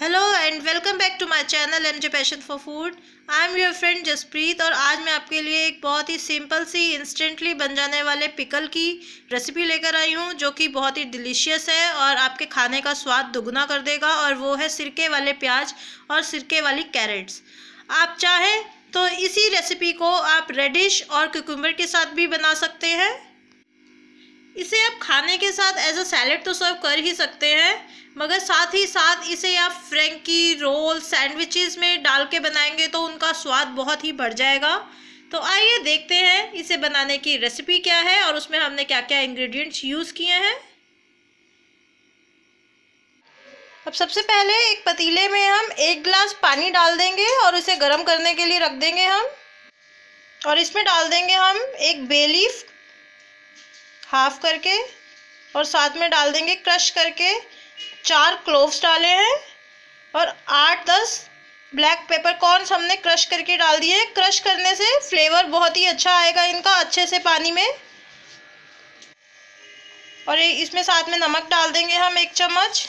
Hello and welcome back to my channel M J passion for food I am your friend Jaspreet और आज मैं आपके लिए एक बहुत ही सिंपल सी इंस्टेंटली बन जाने वाले पिकल की रेसिपी लेकर आई हूँ, जो कि बहुत ही डिलीशियस है और आपके खाने का स्वाद दुगना कर देगा और वो है सिरके वाले प्याज और सिरके वाली कैरेट्स आप चाहें तो इसी रेसिपी को आप रेडिश और कुकुम्बर के साथ भी बना सकते हैं। इसे आप खाने के साथ एज अ सैलेड तो सर्व कर ही सकते हैं। मगर साथ ही साथ इसे आप फ्रेंकी रोल सैंडविचेस में डाल के बनाएँगे तो उनका स्वाद बहुत ही बढ़ जाएगा। तो आइए देखते हैं इसे बनाने की रेसिपी क्या है और उसमें हमने क्या क्या इंग्रेडिएंट्स यूज़ किए हैं। अब सबसे पहले एक पतीले में हम एक गिलास पानी डाल देंगे और इसे गर्म करने के लिए रख देंगे हम। और इसमें डाल देंगे हम एक बेलीफ हाफ़ करके, और साथ में डाल देंगे क्रश करके। चार क्लोव्स डाले हैं और आठ, दस ब्लैक पेपर कॉर्नस हमने क्रश करके डाल दिए हैं। क्रश करने से फ्लेवर बहुत ही अच्छा आएगा इनका, अच्छे से पानी में। और इसमें साथ में नमक डाल देंगे हम एक चम्मच।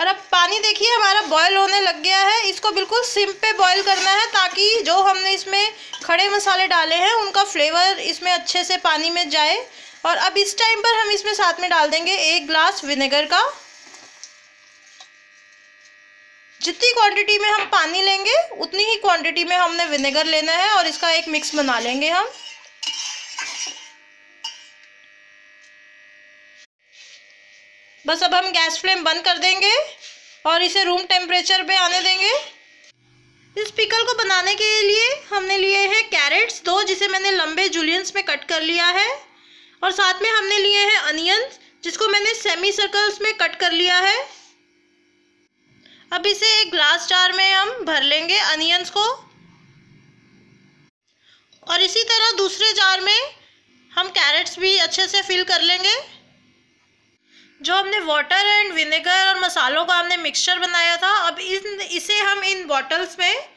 और अब पानी देखिए, हमारा बॉयल होने लग गया है। इसको बिल्कुल सिम पे बॉयल करना है ताकि जो हमने इसमें खड़े मसाले डाले हैं, उनका फ्लेवर इसमें अच्छे से पानी में जाए। और अब इस टाइम पर हम इसमें साथ में डाल देंगे एक ग्लास विनेगर का। जितनी क्वांटिटी में हम पानी लेंगे, उतनी ही क्वांटिटी में हमने विनेगर लेना है और इसका एक मिक्स बना लेंगे हम। बस अब हम गैस फ्लेम बंद कर देंगे और इसे रूम टेम्परेचर पे आने देंगे। इस पिकल को बनाने के लिए हमने लिए हैं कैरेट्स दो जिसे मैंने लंबे जूलियंस में कट कर लिया है। और साथ में हमने लिए हैं अनियंस जिसको मैंने सेमी सर्कल्स में कट कर लिया है। अब इसे एक ग्लास जार में हम भर लेंगे अनियंस को। और इसी तरह दूसरे जार में हम कैरेट्स भी अच्छे से फिल कर लेंगे। जो हमने वाटर एंड विनेगर और मसालों का हमने मिक्सचर बनाया था, अब इन, इसे हम इन बॉटल्स में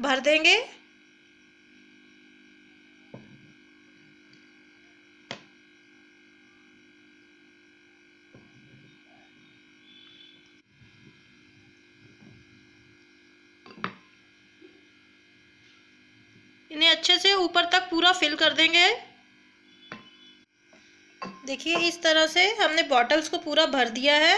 भर देंगे। इन्हें अच्छे से ऊपर तक पूरा फिल कर देंगे। देखिए, इस तरह से हमने बॉटल्स को पूरा भर दिया है।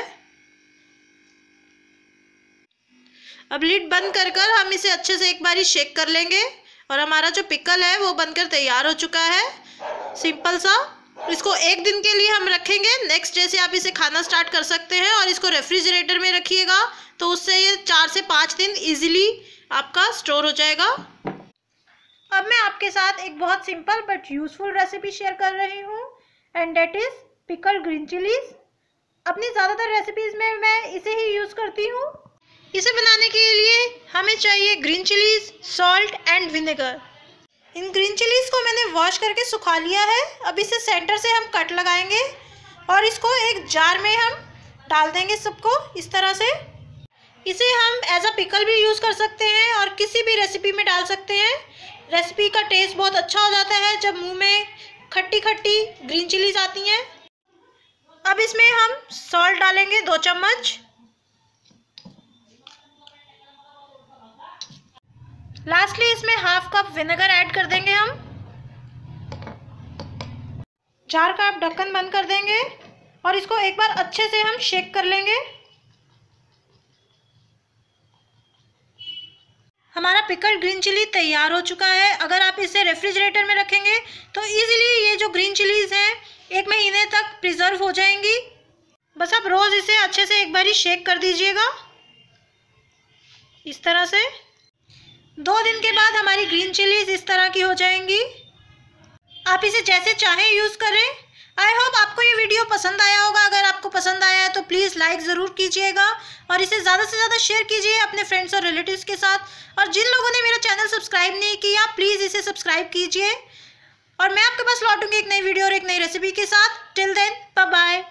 अब लिड बंद कर कर हम इसे अच्छे से एक बारी शेक कर लेंगे और हमारा जो पिकल है, वो बनकर तैयार हो चुका है। सिंपल सा। इसको एक दिन के लिए हम रखेंगे। नेक्स्ट डे से आप इसे खाना स्टार्ट कर सकते हैं और इसको रेफ्रिजरेटर में रखिएगा तो उससे ये चार से पाँच दिन इजीली आपका स्टोर हो जाएगा। आपके साथ एक बहुत simple but useful recipe share कर रही हूँ and that is pickle green chillies अपनी ज़्यादातर रेसिपीज़ में मैं इसे ही यूज़ करती हूँ। इसे बनाने के लिए हमें चाहिए green chillies salt and vinegar in green chillies को मैंने वॉश करके सुखा लिया है। अब इसे सेंटर से हम कट लगाएँगे और इसको एक जार में हम डाल देंगे सबको। इस तरह से इसे हम एज अ पिकल भी यूज़ कर सकते हैं और किसी भी रेसिपी में डाल सकते हैं। रेसिपी का टेस्ट बहुत अच्छा हो जाता है जब मुँह में खट्टी खट्टी ग्रीन चिलीज आती हैं। अब इसमें हम सॉल्ट डालेंगे दो चम्मच। लास्टली इसमें हाफ़ कप विनेगर ऐड कर देंगे हम। जार का आप ढक्कन बंद कर देंगे और इसको एक बार अच्छे से हम शेक कर लेंगे। हमारा पिकल ग्रीन चिली तैयार हो चुका है। अगर आप इसे रेफ्रिजरेटर में रखेंगे तो इजीली ये जो ग्रीन चिलीज़ हैं, एक महीने तक प्रिजर्व हो जाएँगी। बस आप रोज़ इसे अच्छे से एक बारी शेक कर दीजिएगा। इस तरह से। दो दिन के बाद हमारी ग्रीन चिलीज़ इस तरह की हो जाएँगी। आप इसे जैसे चाहें यूज़ करें। आई होप आपको ये वीडियो पसंद आया होगा। पसंद आया है तो प्लीज़ लाइक ज़रूर कीजिएगा और इसे ज़्यादा से ज़्यादा शेयर कीजिए अपने फ्रेंड्स और रिलेटिव्स के साथ। और जिन लोगों ने मेरा चैनल सब्सक्राइब नहीं किया प्लीज़ इसे सब्सक्राइब कीजिए। और मैं आपके पास लौटूँगी एक नई वीडियो और एक नई रेसिपी के साथ। Till then bye